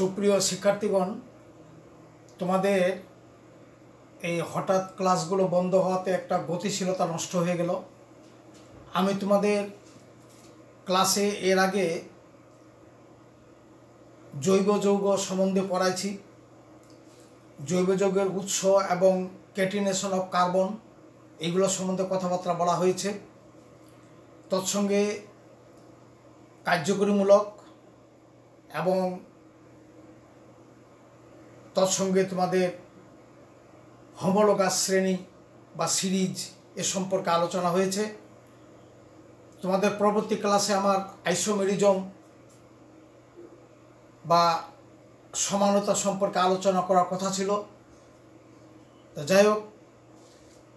সুপ্রিয় শিক্ষার্থীগণ, তোমাদের এই হঠাৎ ক্লাসগুলো বন্ধ হওয়াতে একটা গতিশীলতা নষ্ট হয়ে গেল। আমি তোমাদের ক্লাসে এর আগে জৈব যৌগ সম্বন্ধে পড়াইছি। জৈব যৌগের উৎস এবং ক্যাটিনেশন অফ কার্বন এগুলো সম্বন্ধে কথাবার্তা বলা হয়েছে। তৎসঙ্গে কার্যকরীমূলক এবং তৎসঙ্গে তোমাদের হোমোলোগাস শ্রেণি বা সিরিজ এ সম্পর্কে আলোচনা হয়েছে। তোমাদের পরবর্তী ক্লাসে আমার আইসোমেরিজম বা সমানতা সম্পর্কে আলোচনা করার কথা ছিল। তো যাই হোক,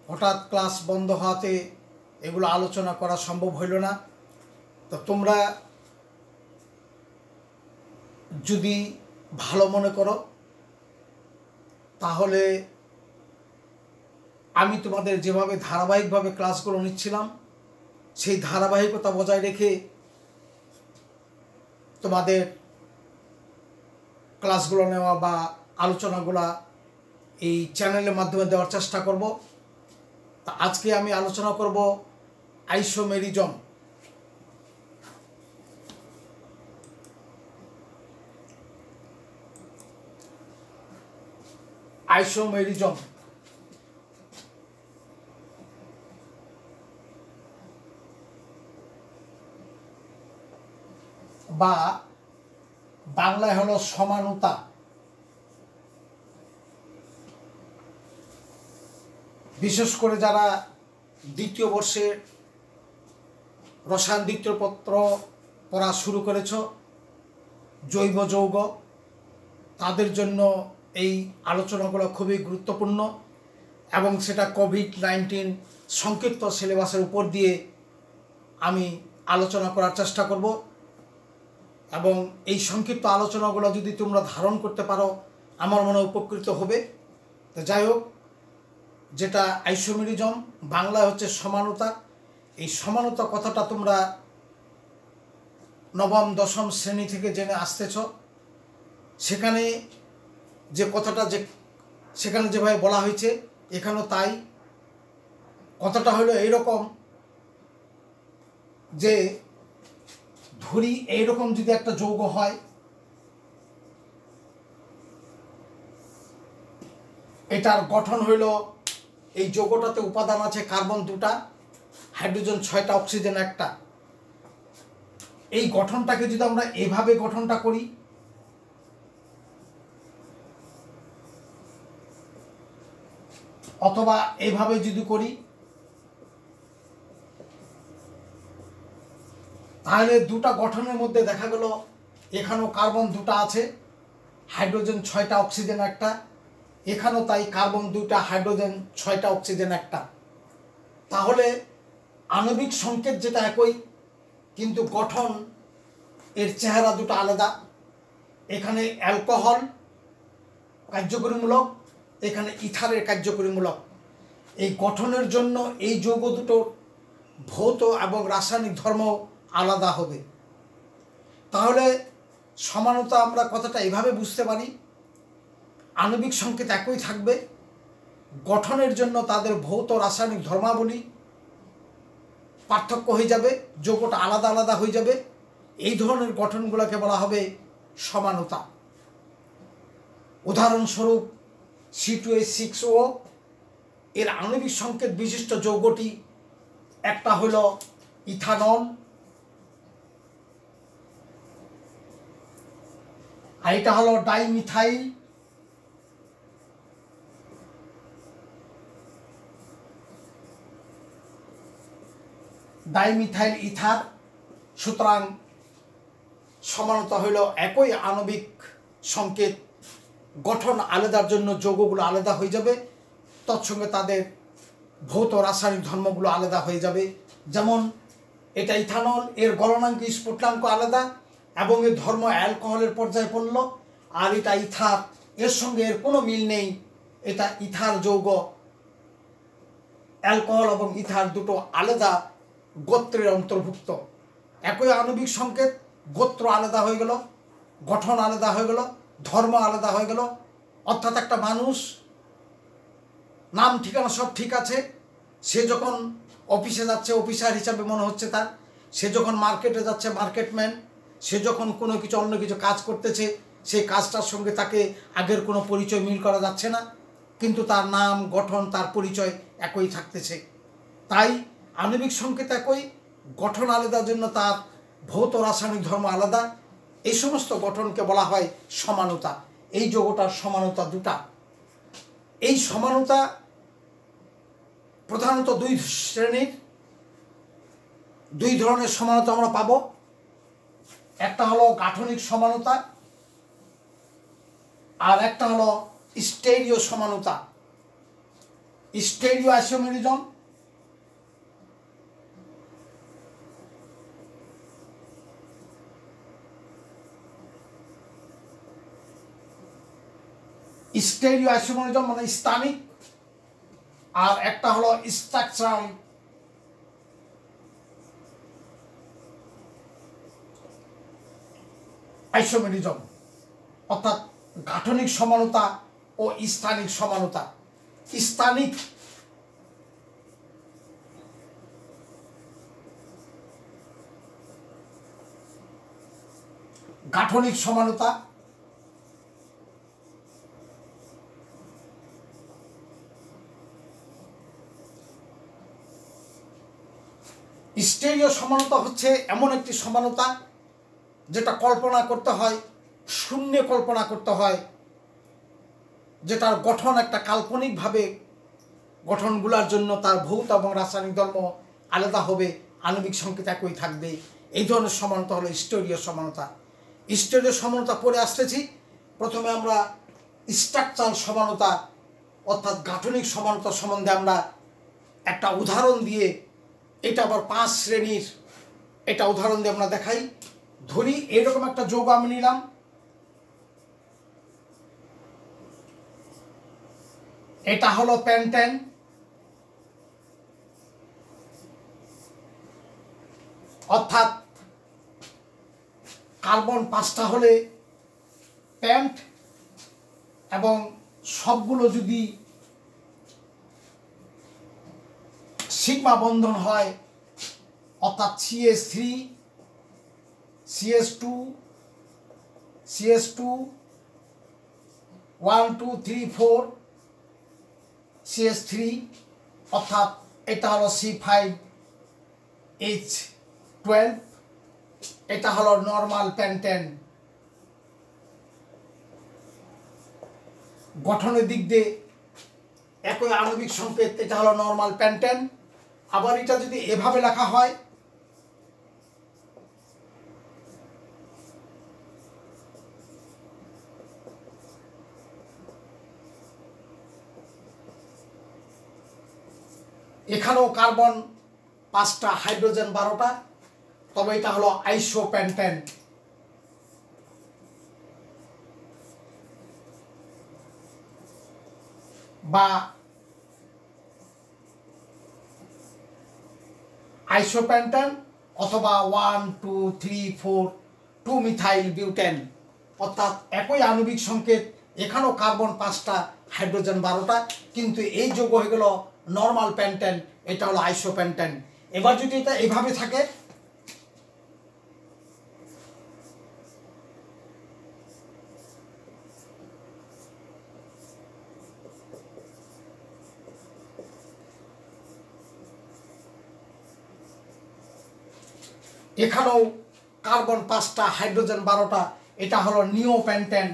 হঠাৎ ক্লাস বন্ধ হওয়াতে এগুলো আলোচনা করা সম্ভব হইল না। তো তোমরা যদি ভালো মনে করো তাহলে আমি তোমাদের যেভাবে ধারাবাহিকভাবে ক্লাসগুলো নিচ্ছিলাম, সেই ধারাবাহিকতা বজায় রেখে তোমাদের ক্লাসগুলো নেওয়া বা আলোচনাগুলা এই চ্যানেলের মাধ্যমে দেওয়ার চেষ্টা করব। তা আজকে আমি আলোচনা করব আইসোমেরিজম। আইসোমেরিজম বা বাংলায় হলো সমানতা। বিশেষ করে যারা দ্বিতীয় বর্ষে রসায়ন দ্বিতীয় পত্র পড়া শুরু করেছ, জৈব যৌগ, তাদের জন্য এই আলোচনাগুলো খুবই গুরুত্বপূর্ণ এবং সেটা কোভিড নাইন্টিন সংক্ষিপ্ত সিলেবাসের উপর দিয়ে আমি আলোচনা করার চেষ্টা করব এবং এই সংক্ষিপ্ত আলোচনাগুলো যদি তোমরা ধারণ করতে পারো, আমার মনে উপকৃত হবে। তো যাই হোক, যেটা আইসোমেরিজম বাংলায় হচ্ছে সমানতা। এই সমানতা কথাটা তোমরা নবম, দশম শ্রেণি থেকে জেনে আসতেছ। সেখানে যে কথাটা যে সেখানে যেভাবে বলা হয়েছে, এখানেও তাই। কথাটা হলো এইরকম যে ধরি এইরকম যদি একটা যৌগ হয়, এটার গঠন হইল এই যৌগটাতে উপাদান আছে কার্বন দুটা, হাইড্রোজেন ছয়টা, অক্সিজেন একটা। এই গঠনটাকে যদি আমরা এভাবে গঠনটা করি অথবা এভাবে যদি করি, তাহলে দুটা গঠনের মধ্যে দেখা গেল এখানেও কার্বন দুটা আছে, হাইড্রোজেন ছয়টা, অক্সিজেন একটা। এখানেও তাই কার্বন দুটা হাইড্রোজেন ছয়টা, অক্সিজেন একটা। তাহলে আণবিক সংকেত যেটা একই, কিন্তু গঠন এর চেহারা দুটো আলাদা। এখানে অ্যালকোহল কার্যকরীমূলক এখানে ইথারের কার্যকরীমূলক এই গঠনের জন্য এই যৌগ দুটো ভৌত এবং রাসায়নিক ধর্ম আলাদা হবে। তাহলে সমানতা আমরা কথাটা এভাবে বুঝতে পারি? আণবিক সংকেত একই থাকবে। গঠনের জন্য তাদের ভৌত রাসায়নিক ধর্মাবলী পার্থক্য হয়ে যাবে, যৌগটা আলাদা আলাদা হয়ে যাবে। এই ধরনের গঠনগুলোকে বলা হবে সমানতা। উদাহরণস্বরূপ সি টু এ সিক্স ও এর আণবিক সংকেত বিশিষ্ট যৌগটি একটা হলো ইথানল, আর এটা হলো ডাইমিথাইল ডাইমিথাইল ইথার। সুতরাং সমানতা হইল একই আণবিক সংকেত গঠন আলাদার জন্য যৌগগুলো আলাদা হয়ে যাবে। তৎসঙ্গে তাদের ভৌত রাসায়নিক ধর্মগুলো আলাদা হয়ে যাবে। যেমন এটা ইথানল, এর গলনাঙ্ক, স্ফুটনাঙ্ক আলাদা এবং এর ধর্ম অ্যালকোহলের পর্যায়ে পড়ল। আর এটা ইথার, এর সঙ্গে এর কোনো মিল নেই। এটা ইথার যৌগ, অ্যালকোহল এবং ইথার দুটো আলাদা গোত্রের অন্তর্ভুক্ত। একই আণবিক সংকেত, গোত্র আলাদা হয়ে গেল, গঠন আলাদা হয়ে গেল। ধর্ম আলাদা হয়ে গেল। অর্থাৎ একটা মানুষ, নাম ঠিকানা সব ঠিক আছে, সে যখন অফিসে যাচ্ছে, অফিসার হিসাবে মনে হচ্ছে তার, সে যখন মার্কেটে যাচ্ছে, মার্কেটম্যান, সে যখন কোনো কিছু, অন্য কিছু কাজ করতেছে, সেই কাজটার সঙ্গে তাকে আগের কোনো পরিচয় মিল করা যাচ্ছে না। কিন্তু তার নাম, গঠন, তার পরিচয় একই থাকতেছে। তাই আণবিক সংকেত একই, গঠন আলাদার জন্য তার ভৌত, রাসায়নিক ধর্ম আলাদা এই সমস্ত গঠনকে বলা হয় সমানতা। এই যোগটার সমানতা দুটা। এই সমানতা প্রধানত দুই শ্রেণির। দুই ধরনের সমানতা আমরা পাব। একটা হলো গাঠনিক সমানতা আর একটা হলো স্টেরিও সমানতা। স্টেরিও আইসোমেরিজম স্টেরিও আইসোমেরিজম মানে স্থানিক। আর একটা হলো স্ট্রাকচারাল। আইসোমেরিজম অর্থাৎ গাঠনিক সমানতা ও স্থানিক সমানতা। স্থানিক গাঠনিক সমানতা স্টেরিও সমানতা হচ্ছে এমন একটি সমানতা যেটা কল্পনা করতে হয়, শূন্যে কল্পনা করতে হয়, যেটার গঠন একটা কাল্পনিকভাবে গঠনগুলোর জন্য তার ভৌত এবং রাসায়নিক ধর্ম আলাদা হবে, আণবিক সংকেত একই থাকবে। এই ধরনের সমানতা হলো স্টোরীয় সমানতা। স্টোরীয় সমানতা পড়ে আসতেছি। প্রথমে আমরা স্ট্রাকচার সমানতা অর্থাৎ গাঠনিক সমানতা সম্বন্ধে আমরা একটা উদাহরণ দিয়ে এটা আবার পাঁচ শ্রেণির। এটা উদাহরণ দিয়ে আমরা দেখাই। ধরি এরকম একটা যোগ আমি নিলাম। এটা হলো প্যান্টেন। অর্থাৎ কার্বন পাঁচটা হলে প্যান্ট এবং সবগুলো যদি সিগমা বন্ধন হয়, অর্থাৎ CS three, CS two CS two, one, two, three, four, CS three, অর্থাৎ এটা হলো সি ফাইভ, এইচ টুয়েলভ, এটা হলো নর্মাল প্যান্টেন। গঠনের দিক দিয়ে একই আণবিক সংকেত, এটা হলো নর্মাল প্যান্টেন। আবার এটা যদি এভাবে লেখা হয়, এখানেও কার্বন পাঁচটা, হাইড্রোজেন বারোটা, তবে এটা হলো আইসো প্যান্টেন বা আইসোপ্যান্টান অথবা one two three four two methyl butane অর্থাৎ একই আণবিক সংকেত, এখানেও কার্বন পাঁচটা হাইড্রোজেন বারোটা, কিন্তু এই যোগ হয়ে গেল নর্মাল প্যান্টেন এটা হলো আইসোপ্যান্টেন। এবার যদি এটা এভাবে থাকে এখানেও কার্বন পাঁচটা, হাইড্রোজেন বারোটা, এটা হলো নিও প্যান্টেন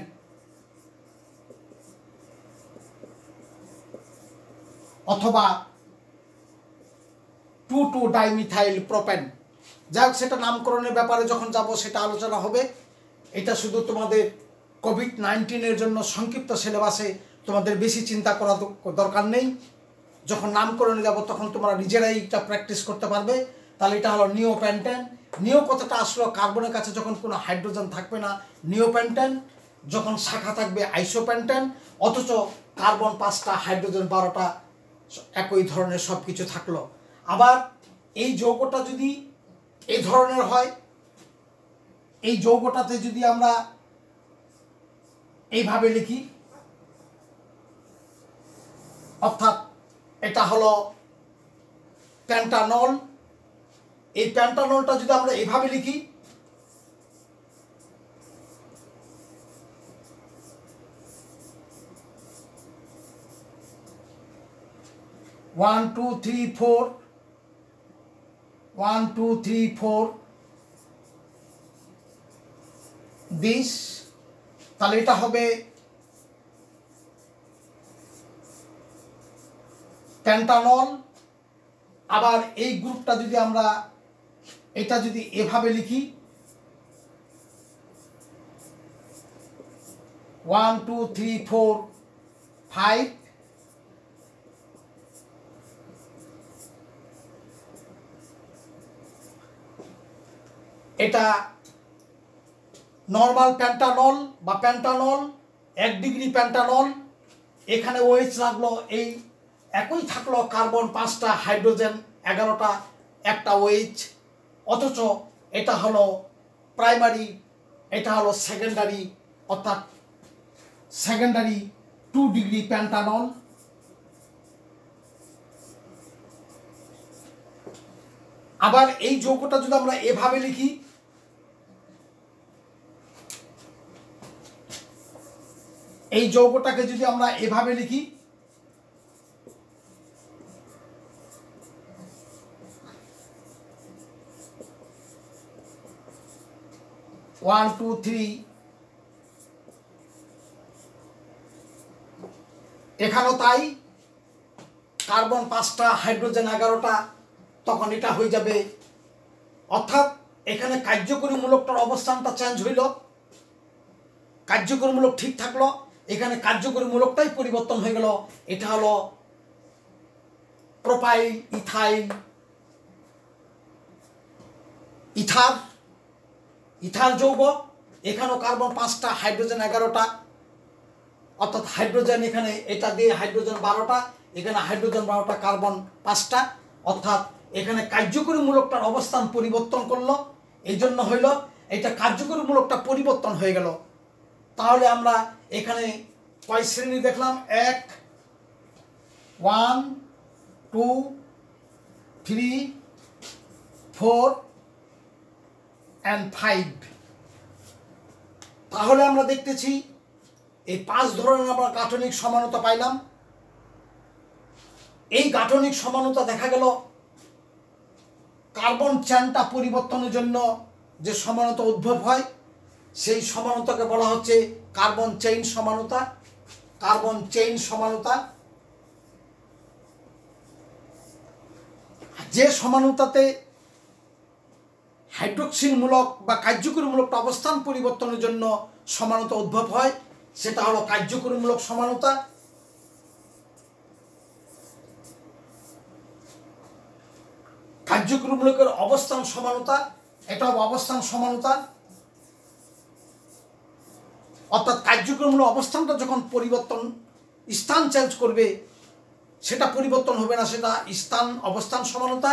অথবা টু টু ডাইমিথাইল প্রোপেন। যাই হোক, সেটা নামকরণের ব্যাপারে যখন যাব, সেটা আলোচনা হবে। এটা শুধু তোমাদের কোভিড নাইন্টিনের জন্য সংক্ষিপ্ত সিলেবাসে তোমাদের বেশি চিন্তা করা দরকার নেই। যখন নামকরণে যাব, তখন তোমরা নিজেরাই এটা প্র্যাকটিস করতে পারবে। তাহলে এটা হলো নিও প্যান্টেন নিও কথাটা আসলো কার্বনের কাছে যখন কোনো হাইড্রোজেন থাকবে না, নিওপ্যান্টেন, যখন শাখা থাকবে আইসোপ্যান্টেন, অথচ কার্বন পাঁচটা, হাইড্রোজেন বারোটা, একই ধরনের সব কিছু থাকল। আবার এই যৌগটা যদি এই ধরনের হয়, এই যৌগটাতে যদি আমরা এইভাবে লিখি, অর্থাৎ এটা হলো প্যান্টানল এই প্যান্টানলটা যদি আমরা এভাবে লিখি one two three four one two three four বিশ তাহলে এটা হবে প্যান্টানল আবার এই গ্রুপটা যদি আমরা এটা যদি এভাবে লিখি one two three four five এটা নর্মাল প্যান্টানল বা প্যান্টানল এক ডিগ্রি প্যান্টানল এখানে ওয়েচ লাগল, এই একই থাকল কার্বন পাঁচটা হাইড্রোজেন এগারোটা, একটা ওয়েচ অথচ এটা হলো প্রাইমারি এটা হলো সেকেন্ডারি অর্থাৎ সেকেন্ডারি টু ডিগ্রি প্যান্টানল আবার এই যৌগটা যদি আমরা এভাবে লিখি, এই যৌগটাকে যদি আমরা এভাবে লিখি ওয়ান টু থ্রি এখানেও তাই। কার্বন পাঁচটা, হাইড্রোজেন এগারোটা, তখন এটা হয়ে যাবে। অর্থাৎ এখানে কার্যকরীমূলকটার অবস্থানটা চেঞ্জ হইল। কার্যকরীমূলক ঠিক থাকল। এখানে কার্যকরীমূলকটাই পরিবর্তন হয়ে গেল। এটা হলো প্রোপাইল, ইথাইল, ইথার ইথার যৌগ, এখানেও কার্বন পাঁচটা, হাইড্রোজেন এগারোটা। অর্থাৎ হাইড্রোজেন এখানে এটা দিয়ে হাইড্রোজেন বারোটা, এখানে হাইড্রোজেন বারোটা, কার্বন পাঁচটা। অর্থাৎ এখানে কার্যকরীমূলকটার অবস্থান পরিবর্তন করল। এই জন্য হইল এটা কার্যকরীমূলকটা পরিবর্তন হয়ে গেল। তাহলে আমরা এখানে কয় শ্রেণি দেখলাম? এক, one, two, three, four and five তাহলে আমরা দেখতেছি এই পাঁচ ধরনের আমরা গাঠনিক সমানতা পাইলাম। এই গাঠনিক সমানতা দেখা গেল কার্বন চ্যানটা পরিবর্তনের জন্য যে সমানতা উদ্ভব হয়, সেই সমানতাকে বলা হচ্ছে কার্বন চেইন সমানতা। কার্বন চেইন সমানতা যে সমানতাতে হাইড্রোক্সিনমূলক বা কার্যকরীমূলক অবস্থান পরিবর্তনের জন্য সমানতা উদ্ভব হয়, সেটা হলো কার্যকরীমূলক সমানতা। কার্যকরীমূলকের অবস্থান সমানতা এটা অবস্থান সমানতা। অর্থাৎ কার্যক্রমমূলক অবস্থানটা যখন পরিবর্তন, স্থান চেঞ্জ করবে, সেটা পরিবর্তন হবে না, সেটা স্থান, অবস্থান সমানতা।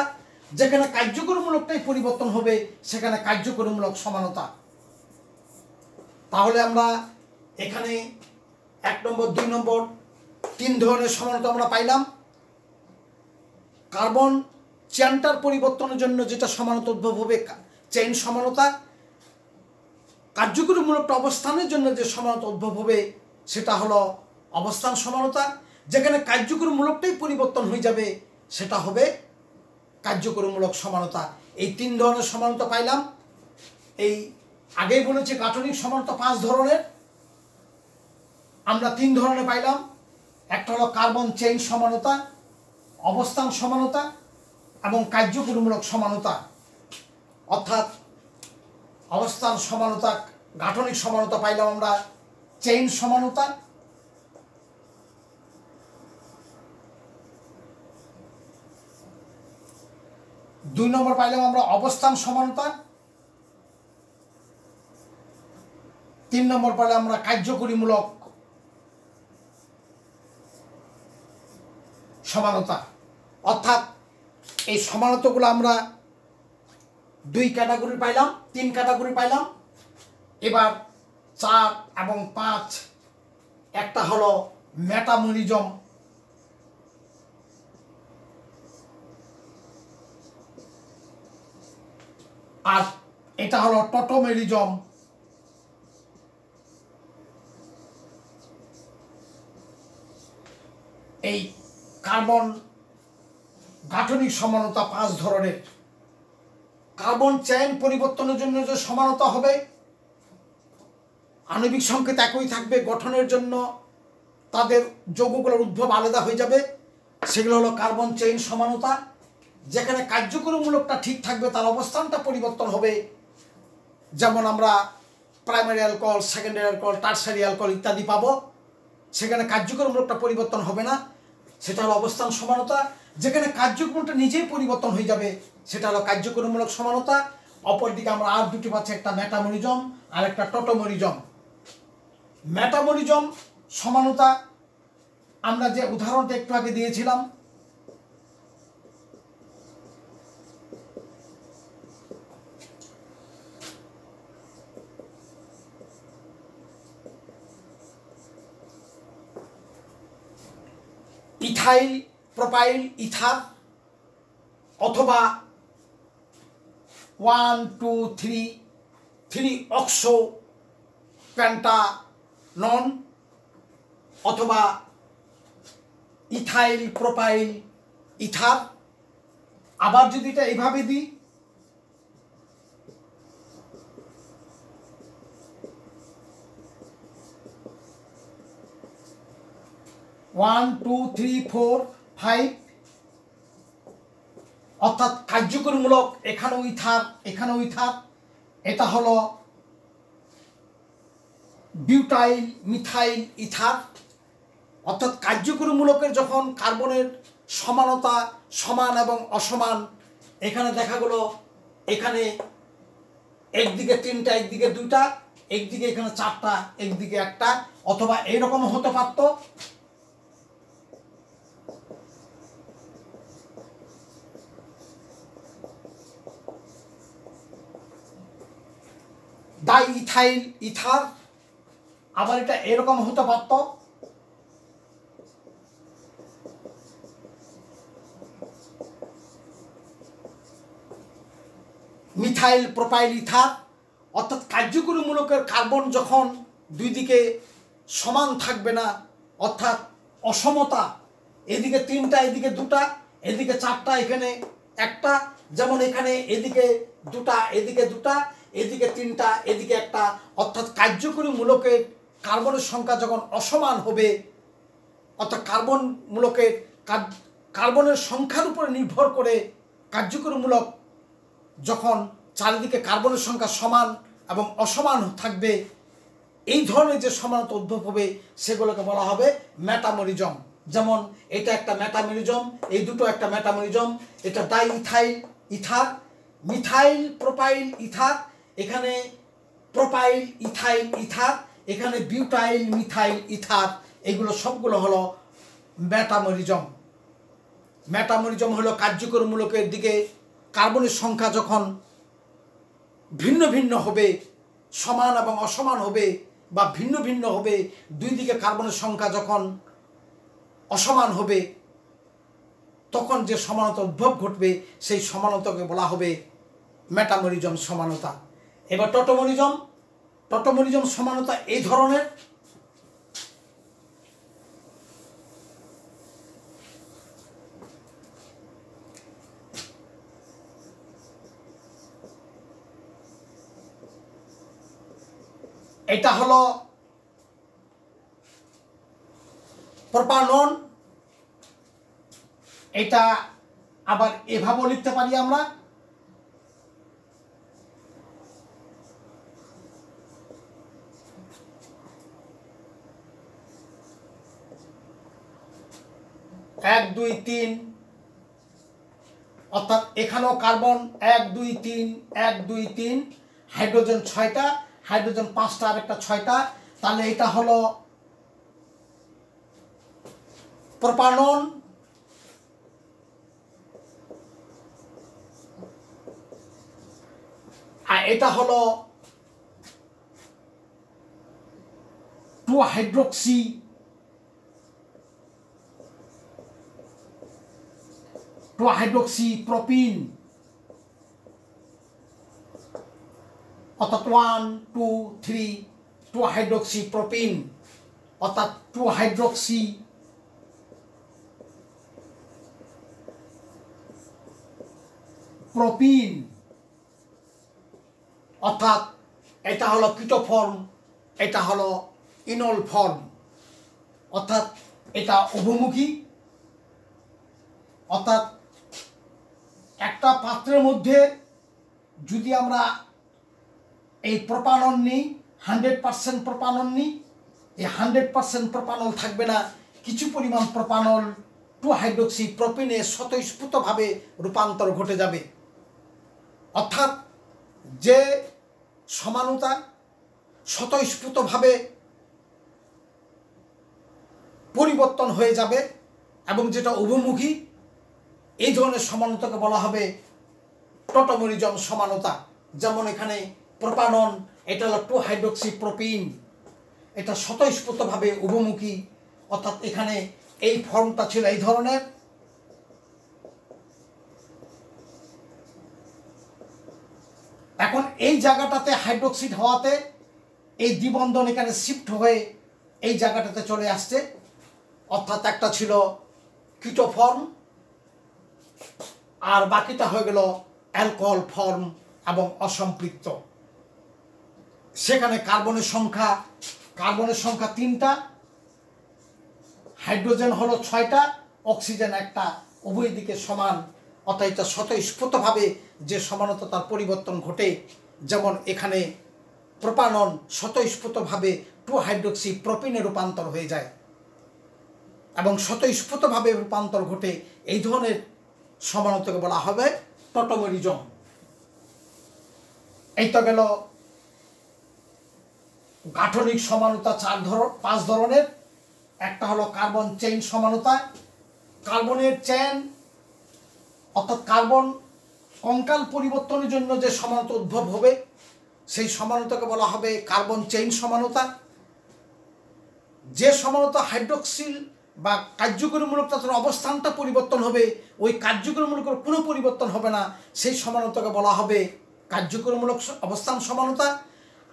যেখানে কার্যকরমূলকটাই পরিবর্তন হবে, সেখানে কার্যকরমূলক সমানতা। তাহলে আমরা এখানে এক নম্বর, দুই নম্বর, তিন ধরনের সমানতা আমরা পাইলাম। কার্বন চেনটার পরিবর্তনের জন্য যেটা সমানতা উদ্ভব হবে চেইন সমানতা। কার্যকরীমূলক অবস্থানের জন্য যে সমানতা উদ্ভব হবে, সেটা হলো অবস্থান সমানতা। যেখানে কার্যকরীমূলকটাই পরিবর্তন হয়ে যাবে, সেটা হবে কার্যকরীমূলক সমানতা। এই তিন ধরনের সমানতা পাইলাম। এই আগেই বলেছি গাঠনিক সমানতা পাঁচ ধরনের। আমরা তিন ধরনের পাইলাম। একটা হলো কার্বন চেইন সমানতা, অবস্থান সমানতা এবং কার্যকরীমূলক সমানতা। অর্থাৎ অবস্থান সমানতা, গাঠনিক সমানতা পাইলাম আমরা। চেইন সমানতা দুই নম্বর পাইলাম আমরা অবস্থান সমানতা। তিন নম্বর পাইলাম আমরা কার্যকরীমূলক সমানতা। অর্থাৎ এই সমানতাগুলো আমরা দুই ক্যাটাগরি পাইলাম, তিন ক্যাটাগরি পাইলাম। এবার চার এবং পাঁচ, একটা হলো মেটামরিজম আর এটা হলো টটোমেরিজম। এই কার্বন গাঠনিক সমানতা পাঁচ ধরনের। কার্বন চেইন পরিবর্তনের জন্য যে সমানতা হবে, আণবিক সংকেত একই থাকবে গঠনের জন্য, তাদের যৌগগুলোর উদ্ভব আলাদা হয়ে যাবে। সেগুলো হলো কার্বন চেইন সমানতা যেখানে কার্যকরীমূলকটা ঠিক থাকবে, তার অবস্থানটা পরিবর্তন হবে। যেমন আমরা primary alcohol secondary alcohol tertiary alcohol ইত্যাদি পাবো। সেখানে কার্যকরমূলকটা পরিবর্তন হবে না। সেটা হলো অবস্থান সমানতা। যেখানে কার্যক্রমটা নিজেই পরিবর্তন হয়ে যাবে, সেটা হলো কার্যকরমূলক সমানতা। অপরদিকে আমরা আর দুটি পাচ্ছি, একটা মেটামরিজম আর একটা টটোমরিজম মেটামরিজম সমানতা। আমরা যে উদাহরণটা একটু আগে দিয়েছিলাম ইথাইল প্রোপাইল ইথার অথবা one two three three oxo pentanone অথবা ইথাইল প্রোপাইল ইথার আবার যদি এটা এইভাবে দিই one two three four five অর্থাৎ কার্যকরীমূলক এখানেও ইথার এখানেও ইথার এটা হলো বিউটাইল, মিথাইল, ইথার। অর্থাৎ কার্যকরীমূলকের যখন কার্বনের সমানতা সমান এবং অসমান, এখানে দেখা গেলো এখানে একদিকে তিনটা, একদিকে দুইটা, একদিকে এখানে চারটা, একদিকে একটা, অথবা এইরকম হতে পারতো। ডাই ইথাইল ইথার আবার এটা এরকম হতে পারত। মিথাইল, প্রোপাইল ইথার অর্থাৎ কার্যকরীমূলকের কার্বন যখন দুই দিকে সমান থাকবে না, অর্থাৎ অসমতা, এদিকে তিনটা, এদিকে দুটা, এদিকে চারটা, এখানে একটা, যেমন এখানে এদিকে দুটা এদিকে দুটা এদিকে তিনটা, এদিকে একটা। অর্থাৎ কার্যকরী মূলকের কার্বনের সংখ্যা যখন অসমান হবে, অর্থাৎ কার্বন মূলকের কার্বনের সংখ্যার উপরে নির্ভর করে কার্যকরীমূলক যখন চারিদিকে কার্বনের সংখ্যা সমান এবং অসমান থাকবে, এই ধরনের যে সমানতা উদ্ভব হবে, সেগুলোকে বলা হবে ম্যাটামরিজম যেমন, এটা একটা ম্যাটামরিজম এই দুটো একটা ম্যাটামরিজম এটা di ethyl ether, methyl propyl ether এখানে প্রোপাইল ইথাইল ইথার এখানে বিউটাইল মিথাইল ইথার এগুলো সবগুলো হলো ম্যাটামরিজম ম্যাটামরিজম হলো কার্যকরমূলকের দিকে কার্বনের সংখ্যা যখন ভিন্ন ভিন্ন হবে, সমান এবং অসমান হবে বা ভিন্ন ভিন্ন হবে, দুই দিকে কার্বনের সংখ্যা যখন অসমান হবে, তখন যে সমানতা উদ্ভব ঘটবে, সেই সমানতাকে বলা হবে মেটামরিজম সমানতা। এবার টটোমরিজম টটোমরিজম সমানতা এই ধরনের। এটা হলো প্রপানন। এটা আবার এভাবেও লিখতে পারি আমরা। এক, দুই, তিন। অর্থাৎ এখানেও কার্বন এক, দুই, তিন, এক, দুই, তিন। হাইড্রোজেন ছয়টা, হাইড্রোজেন পাঁচটা আর একটা ছয়টা। তাহলে এটা হলো প্রপানন। আর এটা হলো টু হাইড্রোক্সি হাইড্রোক্সি প্রোপিন অর্থাৎ one two three two hydroxy propene অর্থাৎ টু হাইড্রোক্সি প্রোপিন অর্থাৎ এটা হলো ফর্ম এটা হলো ইনল ফর্ম অর্থাৎ এটা অভিমুখী অর্থাৎ একটা পাত্রের মধ্যে যদি আমরা এই প্রপানন নিই, হান্ড্রেড পার্সেন্ট প্রপানন নিই, এই হান্ড্রেড পার্সেন্ট প্রপানল থাকবে না। কিছু পরিমাণ প্রপানল টু হাইড্রোক্সি প্রোপিনে স্বতঃস্ফূর্তভাবে রূপান্তর ঘটে যাবে। অর্থাৎ যে সমানতা স্বতঃস্ফূর্তভাবে পরিবর্তন হয়ে যাবে এবং যেটা অভিমুখী এই ধরনের সমানতাকে বলা হবে টোটোমরিজম সমানতা। যেমন এখানে প্রপানন, এটা হলো টু হাইড্রোক্সি প্রোপিন এটা স্বতঃস্ফূর্তভাবে অভিমুখী অর্থাৎ এখানে এই ফর্মটা ছিল এই ধরনের। এখন এই জায়গাটাতে হাইড্রোক্সিড হওয়াতে এই দ্বিবন্ধন এখানে শিফট হয়ে এই জায়গাটাতে চলে আসছে। অর্থাৎ একটা ছিল কিটো ফর্ম আর বাকিটা হয়ে গেল অ্যালকোহল ফর্ম এবং অসম্পৃক্ত। সেখানে কার্বনের সংখ্যা কার্বনের সংখ্যা তিনটা, হাইড্রোজেন হলো ছয়টা, অক্সিজেন একটা, উভয় দিকে সমান অর্থাৎ এটা স্বতঃস্ফূর্তভাবে যে সমানতা তার পরিবর্তন ঘটে, যেমন এখানে প্রপানন স্বতঃস্ফূর্তভাবে টু হাইড্রোক্সি প্রোপিনে রূপান্তর হয়ে যায়। এবং স্বতঃস্ফূর্তভাবে রূপান্তর ঘটে এই ধরনের সমানতাকে বলা হবে টটোমেরিজম এই তো গেল গাঠনিক সমানতা চার ধর, পাঁচ ধরনের। একটা হলো কার্বন চেইন সমানতা। কার্বনের চেন অর্থাৎ কার্বন কঙ্কাল পরিবর্তনের জন্য যে সমানতা উদ্ভব হবে, সেই সমানতাকে বলা হবে কার্বন চেইন সমানতা। যে সমানতা হাইড্রোক্সিল বা কার্যকরীমূলক তাদের অবস্থানটা পরিবর্তন হবে, ওই কার্যকরীমূলকের কোনো পরিবর্তন হবে না। সেই সমানতাকে বলা হবে কার্যকরীমূলক অবস্থান সমানতা।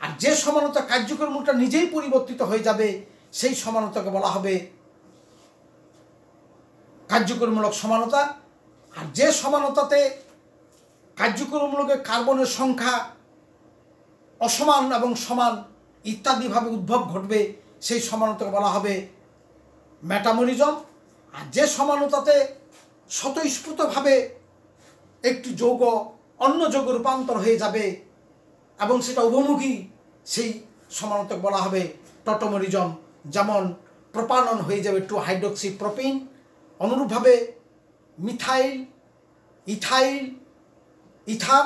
আর যে সমানতা কার্যকরীমূলকটা নিজেই পরিবর্তিত হয়ে যাবে, সেই সমানতাকে বলা হবে কার্যকরীমূলক সমানতা। আর যে সমানতাতে কার্যকরীমূলকের কার্বনের সংখ্যা অসমান এবং সমান ইত্যাদিভাবে উদ্ভব ঘটবে, সেই সমানতাকে বলা হবে ম্যাটামরিজম আর যে সমানতাতে স্বতঃস্ফূর্তভাবে একটি যৌগ অন্য যৌগ রূপান্তর হয়ে যাবে এবং সেটা উপমুখী সেই সমানতাকে বলা হবে টটোমরিজম যেমন প্রপানন হয়ে যাবে টু হাইড্রোক্সি প্রোপিন অনুরূপভাবে মিথাইল ইথাইল ইথার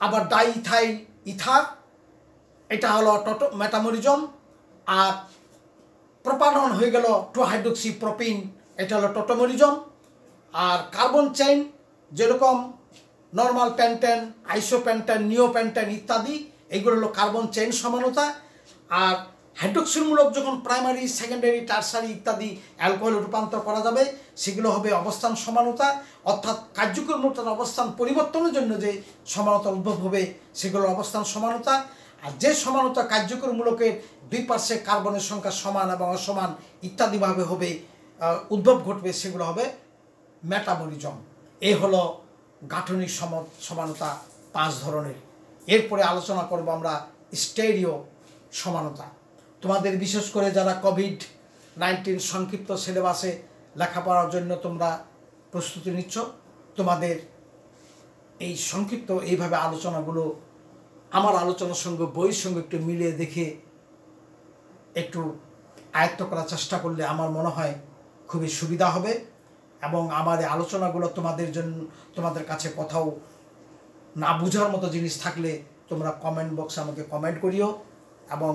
আবার ডাই ইথাইল ইথার এটা হলো টটো মেটামরিজম আর প্রপানন হয়ে গেল টু হাইড্রোক্সি প্রোপিন এটা হলো টোটোমরিজম আর কার্বন চেইন যেরকম নর্মাল প্যান্টেন আইসোপ্যান্টেন নিওপ্যান্টেন ইত্যাদি এগুলো হলো কার্বন চেইন সমানতা, আর হাইড্রোক্সিলমূলক যখন প্রাইমারি সেকেন্ডারি টার্সারি ইত্যাদি অ্যালকোহল রূপান্তর করা যাবে, সেগুলো হবে অবস্থান সমানতা, অর্থাৎ কার্যক্রমতার অবস্থান পরিবর্তনের জন্য যে সমানতা উদ্ভব হবে, সেগুলোর অবস্থান সমানতা আর যে সমানতা কার্যকরমূলকের দুই পার্শ্বে কার্বনের সংখ্যা সমান এবং অসমান ইত্যাদিভাবে হবে উদ্ভব ঘটবে, সেগুলো হবে ম্যাটাবলিজম এই হলো গাঠনিক সম সমানতা পাঁচ ধরনের। এরপরে আলোচনা করব আমরা স্টেরিও সমানতা। তোমাদের বিশেষ করে যারা কোভিড নাইন্টিন সংক্ষিপ্ত সিলেবাসে লেখাপড়ার জন্য তোমরা প্রস্তুতি নিচ্ছ, তোমাদের এই সংক্ষিপ্ত এইভাবে আলোচনাগুলো আমার আলোচনার সঙ্গে, বইয়ের সঙ্গে একটু মিলিয়ে দেখে একটু আয়ত্ত করার চেষ্টা করলে আমার মনে হয় খুবই সুবিধা হবে এবং আমার এই আলোচনাগুলো তোমাদের জন্য, তোমাদের কাছে কোথাও না বোঝার মতো জিনিস থাকলে তোমরা কমেন্ট বক্সে আমাকে কমেন্ট করিও এবং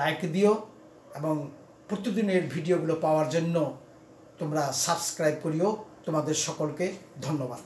লাইক দিও এবং প্রতিদিনের ভিডিওগুলো পাওয়ার জন্য তোমরা সাবস্ক্রাইব করিও। তোমাদের সকলকে ধন্যবাদ।